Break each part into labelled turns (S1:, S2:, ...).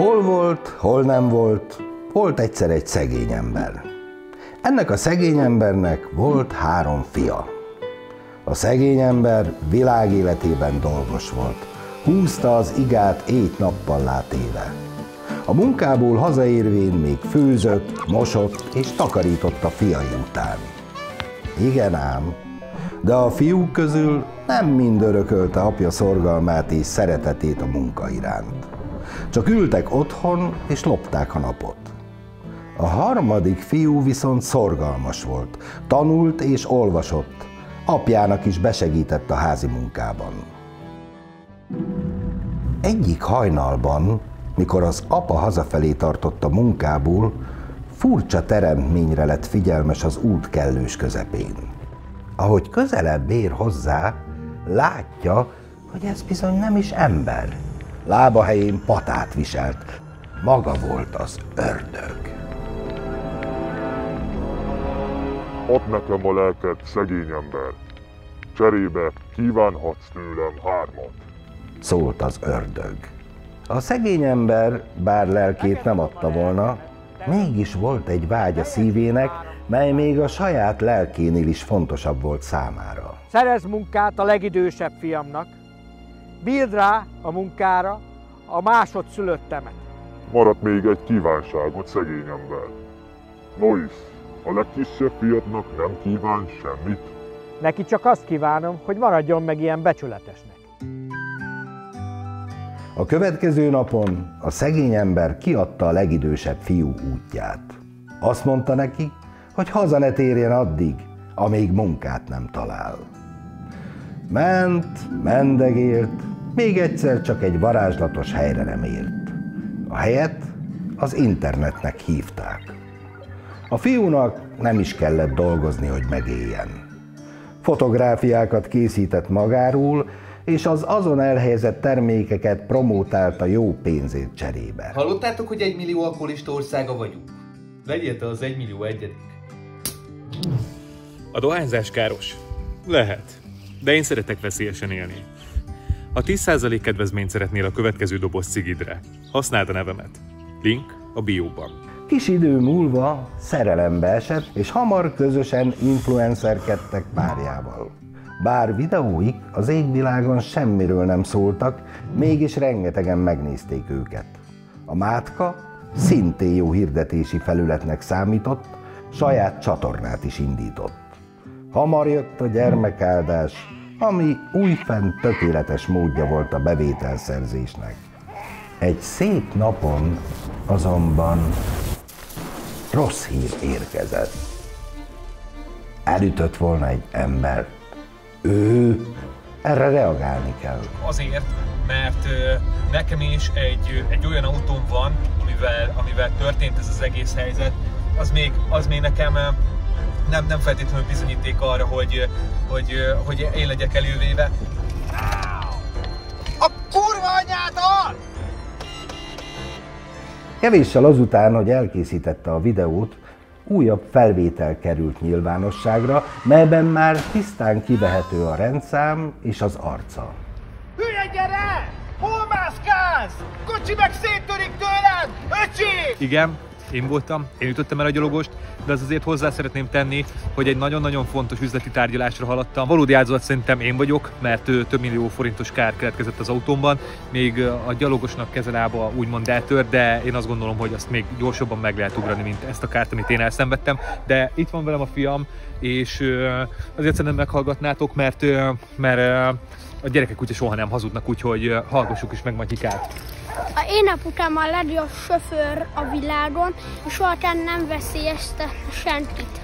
S1: Hol volt, hol nem volt, volt egyszer egy szegény ember. Ennek a szegény embernek volt három fia. A szegény ember világéletében dolgos volt. Húzta az igát éjt-nappal látéve. A munkából hazaérvén még főzött, mosott és takarított a fiai után. Igen ám, de a fiúk közül nem mind örökölte apja szorgalmát és szeretetét a munka iránt. Csak ültek otthon és lopták a napot. A harmadik fiú viszont szorgalmas volt, tanult és olvasott, apjának is besegített a házi munkában. Egyik hajnalban, mikor az apa hazafelé tartott a munkából, furcsa teremtményre lett figyelmes az út kellős közepén. Ahogy közelebb ér hozzá, látja, hogy ez bizony nem is ember. Lába helyén patát viselt. Maga volt az ördög.
S2: Add nekem a lelked, szegény ember. Cserébe kívánhatsz tőlem hármat.
S1: Szólt az ördög. A szegény ember, bár lelkét nem adta volna, mégis volt egy vágy a szívének, mely még a saját lelkénél is fontosabb volt számára.
S3: Szerez munkát a legidősebb fiamnak, bíld rá a munkára a másodszülöttemet.
S2: Maradt még egy kívánságot, szegény ember. Nois, a legkisebb fiadnak nem kíván semmit?
S3: Neki csak azt kívánom, hogy maradjon meg ilyen becsületesnek.
S1: A következő napon a szegény ember kiadta a legidősebb fiú útját. Azt mondta neki, hogy haza ne térjen addig, amíg munkát nem talál. Ment, mendegélt, még egyszer csak egy varázslatos helyre nem ért. A helyet az internetnek hívták. A fiúnak nem is kellett dolgozni, hogy megéljen. Fotográfiákat készített magáról, és az azon elhelyezett termékeket promótálta jó pénzét cserébe.
S4: Hallottátok, hogy egy millió alkoholista országa vagyunk? Legyél te az egy millió egyedik.
S5: A dohányzás káros? Lehet. De én szeretek veszélyesen élni. Ha 10% kedvezményt szeretnél a következő doboz cigidre, használd a nevemet. Link a bióban.
S1: Kis idő múlva szerelembe esett, és hamar közösen influencerkedtek párjával. Bár videóik az égvilágon semmiről nem szóltak, mégis rengetegen megnézték őket. A Mátka szintén jó hirdetési felületnek számított, saját csatornát is indított. Hamar jött a gyermekáldás, ami újfent tökéletes módja volt a bevételszerzésnek. Egy szép napon azonban rossz hír érkezett. Elütött volna egy ember. Ő erre reagálni kell.
S5: Azért, mert nekem is egy, egy olyan autóm van, amivel, amivel történt ez az egész helyzet, az még, az még nekem nem, nem feltétlenül bizonyíték arra, hogy, hogy, hogy én legyek elővéve.
S3: A kurva anyádon!
S1: Kevéssel azután, hogy elkészítette a videót, újabb felvétel került nyilvánosságra, melyben már tisztán kivehető a rendszám és az arca.
S3: Hülye gyere! Hol mászkálsz? Kocsi meg széttörik tőled! Öcsi!
S5: Igen, én voltam, én ütöttem el a gyalogost, de az azért hozzá szeretném tenni, hogy egy nagyon-nagyon fontos üzleti tárgyalásra haladtam. Valódi áldozat szerintem én vagyok, mert több millió forintos kár keletkezett az autómban, még a gyalogosnak kezelába úgymond eltört, de én azt gondolom, hogy azt még gyorsabban meg lehet ugrani, mint ezt a kárt, amit én elszenvedtem. De itt van velem a fiam, és azért szerintem meghallgatnátok, mert, mert a gyerekek úgyse soha nem hazudnak, úgyhogy hallgassuk is meg Matyikát.
S6: A én apukám a legjobb sofőr a világon, és soha nem veszélyeztet senkit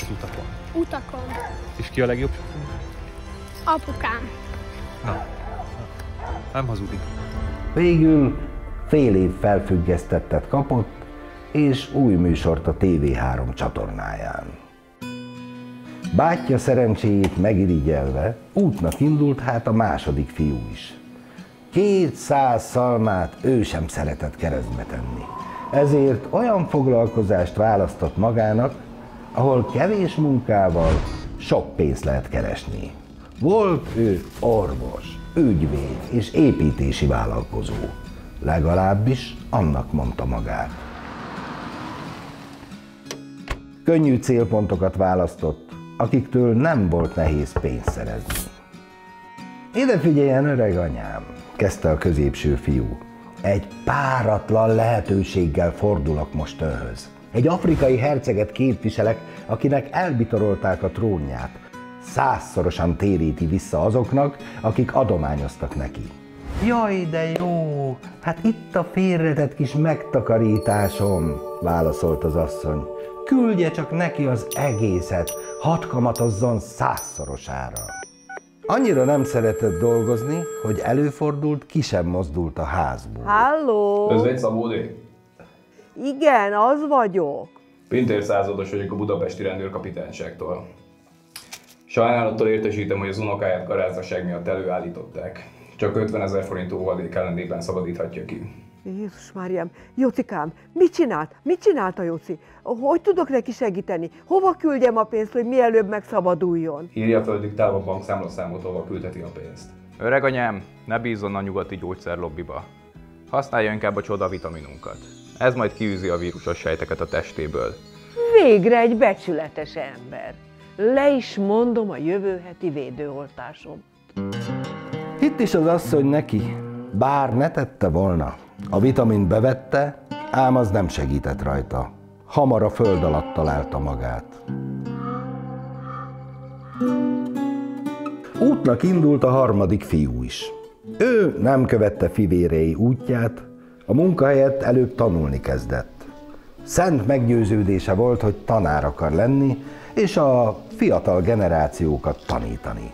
S5: Az utakon.
S6: utakon.
S5: És ki a legjobb sofőr?
S6: Apukám.
S5: Na, nem hazudik.
S1: Végül fél év felfüggesztettet kapott, és új műsort a TV3 csatornáján. Bátyja szerencséjét megirigyelve útnak indult hát a második fiú is. Kétszáz szalmát ő sem szeretett keresztbe tenni. Ezért olyan foglalkozást választott magának, ahol kevés munkával sok pénzt lehet keresni. Volt ő orvos, ügyvéd és építési vállalkozó. Legalábbis annak mondta magát. Könnyű célpontokat választott, akiktől nem volt nehéz pénzt szerezni. Ide figyeljen, öreg anyám, kezdte a középső fiú. Egy páratlan lehetőséggel fordulok most önhöz. Egy afrikai herceget képviselek, akinek elbitorolták a trónját. Százszorosan téríti vissza azoknak, akik adományoztak neki. Jaj, de jó! Hát itt a félretett kis megtakarításom, válaszolt az asszony. Küldje csak neki az egészet, hadd kamatozzon százszorosára. Annyira nem szeretett dolgozni, hogy előfordult, ki sem mozdult a házból.
S7: Halló!
S8: Özvegy Szabódé?
S7: Igen, az vagyok.
S8: Pintér százados vagyok a budapesti rendőrkapitányságtól. Sajnálattal értesítem, hogy az unokáját garázdaság miatt előállították. Csak 50 ezer forint óvadék ellenében szabadíthatja ki.
S7: Jézus Máriám, Jocikám, mit csinált? Mit csinált a Joci? Hogy tudok neki segíteni? Hova küldjem a pénzt, hogy mielőbb megszabaduljon?
S8: Írja fel diktálva a bankszámlaszámot, ahol küldheti a pénzt. Öreg anyám, ne bízzon a nyugati gyógyszerlobbiba. Használja inkább a csoda vitaminunkat. Ez majd kiűzi a vírusos sejteket a testéből.
S7: Végre egy becsületes ember. Le is mondom a jövő heti védőoltásom.
S1: Hitt is az asszony neki, bár ne tette volna. A vitamin bevette, ám az nem segített rajta. Hamar a föld alatt találta magát. Útnak indult a harmadik fiú is. Ő nem követte fivérei útját, a munkahelyett előbb tanulni kezdett. Szent meggyőződése volt, hogy tanár akar lenni, és a fiatal generációkat tanítani.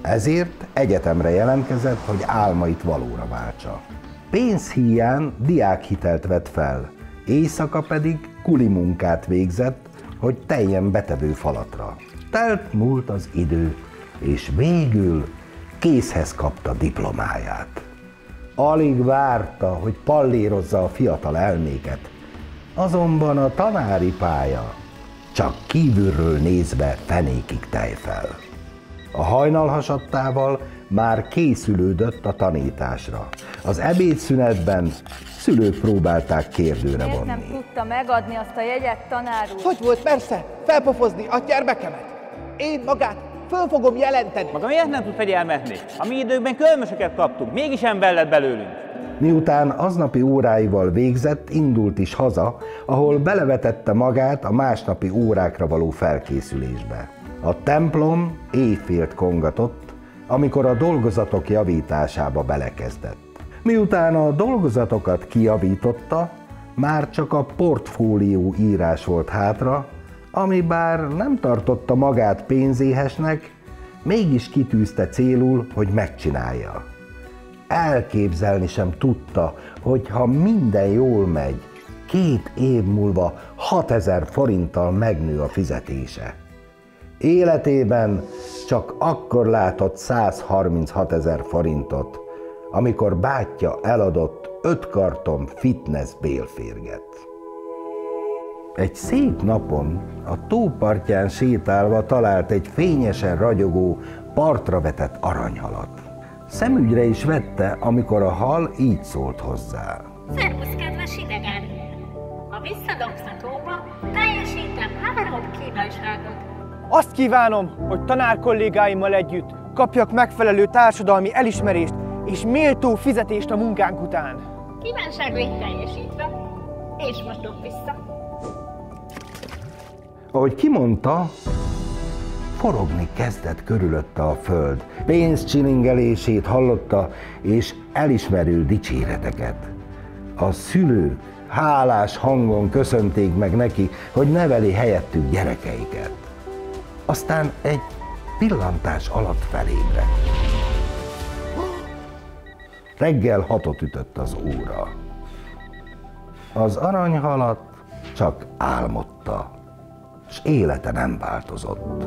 S1: Ezért egyetemre jelentkezett, hogy álmait valóra váltsa. Pénzhíján diákhitelt vett fel, éjszaka pedig kuli munkát végzett, hogy teljen betevő falatra. Telt múlt az idő, és végül készhez kapta diplomáját. Alig várta, hogy pallérozza a fiatal elméket, azonban a tanári pálya csak kívülről nézve fenékig tejfel. A hajnalhasadtával már készülődött a tanításra. Az ebédszünetben szülők próbálták kérdőre
S9: Miért nem
S1: vonni.
S9: tudta megadni azt a jegyet, tanár úr?
S10: Hogy volt persze felpofozni a gyermekemet? Én magát föl fogom jelenteni.
S11: Maga miért nem tud fegyelmezni? A mi időkben kölmösöket kaptunk, mégis ember lett belőlünk.
S1: Miután aznapi óráival végzett, indult is haza, ahol belevetette magát a másnapi órákra való felkészülésbe. A templom éjfélt kongatott, amikor a dolgozatok javításába belekezdett. Miután a dolgozatokat kijavította, már csak a portfólió írás volt hátra, ami bár nem tartotta magát pénzéhesnek, mégis kitűzte célul, hogy megcsinálja. Elképzelni sem tudta, hogy ha minden jól megy, két év múlva 6000 forinttal megnő a fizetése. Életében csak akkor látott 136 ezer forintot, amikor bátyja eladott öt karton fitness bélférget. Egy szép napon a tópartján sétálva talált egy fényesen ragyogó, partra vetett aranyhalat. Szemügyre is vette, amikor a hal így szólt hozzá.
S12: Szervusz, kedves idegen! Ha visszadobsz a tóba, teljesítem három kívánságot.
S10: Azt kívánom, hogy tanár kollégáimmal együtt kapjak megfelelő társadalmi elismerést és méltó fizetést a munkánk után.
S12: Kívánságaid teljesítve, és most vissza.
S1: Ahogy kimondta, forogni kezdett körülötte a föld. Pénzcsilingelését hallotta, és elismerő dicséreteket. A szülők hálás hangon köszönték meg neki, hogy neveli helyettük gyerekeiket. Aztán egy pillantás alatt felébredt. Reggel hatot ütött az óra. Az aranyhalat csak álmodta, s élete nem változott.